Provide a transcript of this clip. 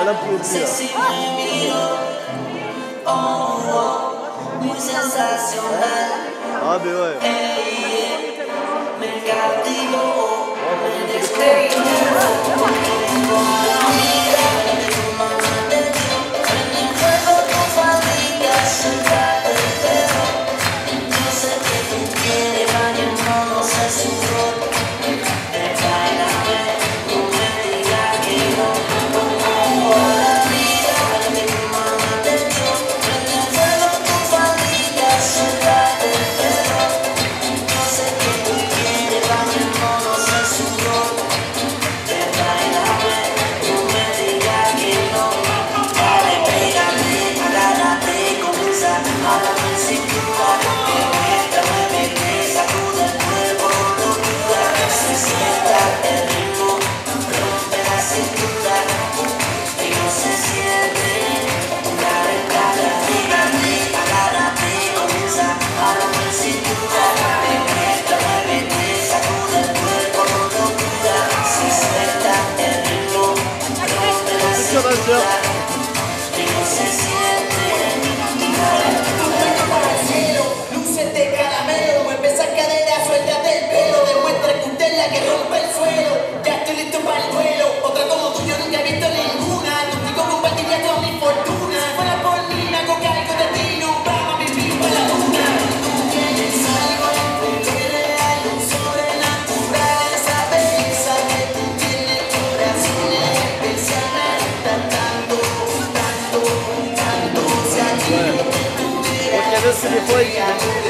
Ela podia. Ó, oh, oh, muito sensacional. É? Ó. É it. 秀的时。see you, please.